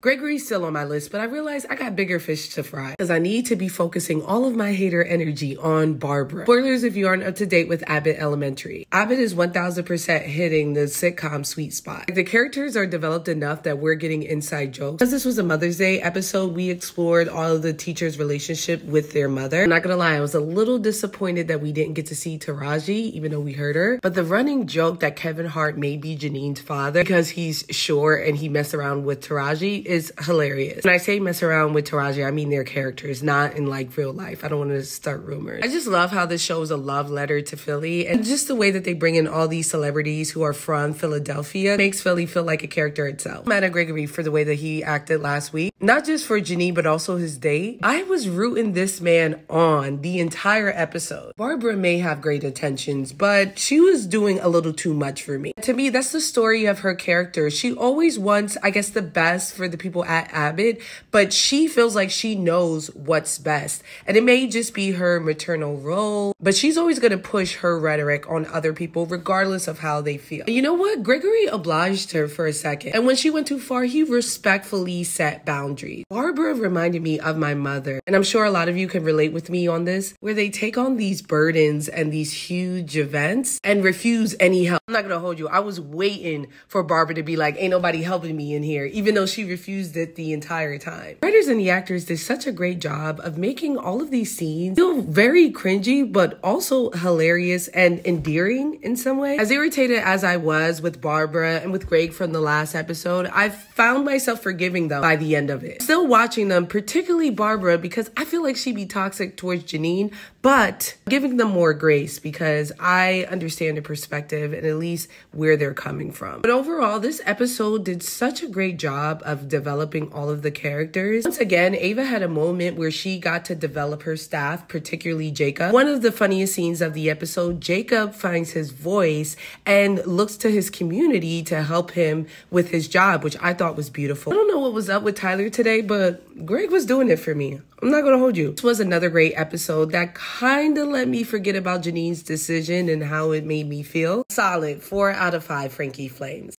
Gregory's still on my list, but I realized I got bigger fish to fry because I need to be focusing all of my hater energy on Barbara. Spoilers if you aren't up to date with Abbott Elementary. Abbott is 1000% hitting the sitcom sweet spot. The characters are developed enough that we're getting inside jokes. Because this was a Mother's Day episode, we explored all of the teachers' relationship with their mother. I'm not gonna lie, I was a little disappointed that we didn't get to see Taraji, even though we heard her. But the running joke that Kevin Hart may be Janine's father because he's short and he messed around with Taraji is hilarious. When I say mess around with Taraji, I mean their characters, not in like real life. I don't want to start rumors. I just love how this show is a love letter to Philly and just the way that they bring in all these celebrities who are from Philadelphia makes Philly feel like a character itself. Mad at Gregory for the way that he acted last week, not just for Janine, but also his date. I was rooting this man on the entire episode. Barbara may have great intentions, but she was doing a little too much for me. To me, that's the story of her character. She always wants, I guess, the best for the people at Abbott, but she feels like she knows what's best. And it may just be her maternal role, but she's always going to push her rhetoric on other people, regardless of how they feel. You know what? Gregory obliged her for a second. And when she went too far, he respectfully set boundaries. Barbara reminded me of my mother. And I'm sure a lot of you can relate with me on this, where they take on these burdens and these huge events and refuse any help. I'm not going to hold you. I was waiting for Barbara to be like, ain't nobody helping me in here, even though she refused it the entire time. Writers and the actors did such a great job of making all of these scenes feel very cringy, but also hilarious and endearing in some way. As irritated as I was with Barbara and with Greg from the last episode, I found myself forgiving them by the end of it. Still watching them, particularly Barbara, because I feel like she'd be toxic towards Janine, but giving them more grace because I understand their perspective and at least where they're coming from. But overall, this episode did such a great job of developing all of the characters. Once again, Ava had a moment where she got to develop her staff, particularly Jacob. One of the funniest scenes of the episode, Jacob finds his voice and looks to his community to help him with his job, which I thought was beautiful. I don't know what was up with Tyler today, but Greg was doing it for me. I'm not gonna hold you. This was another great episode that kind of let me forget about Janine's decision and how it made me feel. Solid, four out of five Frankey Flames.